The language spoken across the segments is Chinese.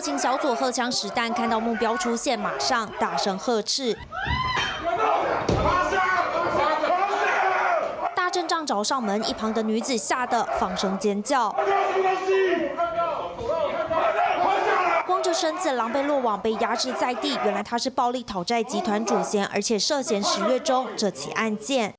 勤小组荷枪实弹，看到目标出现，马上大声呵斥。大阵仗找上门，一旁的女子吓得放声尖叫。光着身子，狼狈落网，被压制在地。原来他是暴力讨债集团主嫌，而且涉嫌十月中这起案件。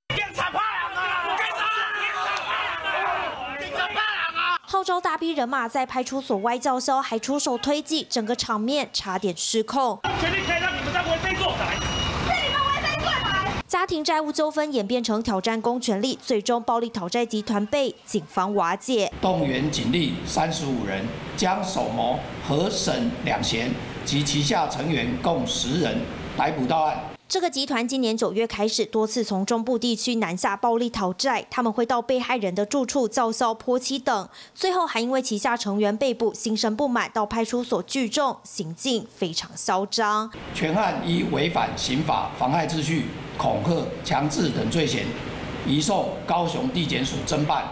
号召大批人马在派出所外叫嚣，还出手推挤，整个场面差点失控。决定可以让你们在为非作歹，是你们为非作歹。家庭债务纠纷演变成挑战公权力，最终暴力讨债集团被警方瓦解。动员警力三十五人，将首谋何沈两嫌及旗下成员共十人逮捕到案。这个集团今年九月开始多次从中部地区南下暴力讨债，他们会到被害人的住处叫嚣泼漆等，最后还因为旗下成员被捕，心生不满到派出所聚众，行径非常嚣张。全案依违反刑法、妨害秩序、恐吓、强制等罪嫌，移送高雄地检署侦办。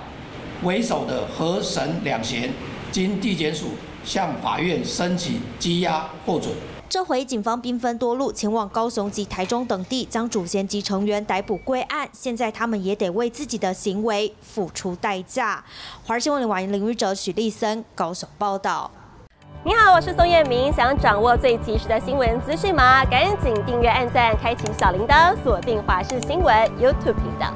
为首的何神两嫌，经地检署向法院申请羁押获准。这回警方兵分多路，前往高雄及台中等地，将主嫌及成员逮捕归案。现在他们也得为自己的行为付出代价。华视新闻林林玉哲、许立森高雄报道。你好，我是宋彦明。想掌握最及时的新闻资讯吗？赶紧订阅、按赞、开启小铃铛，锁定华视新闻 YouTube 频道。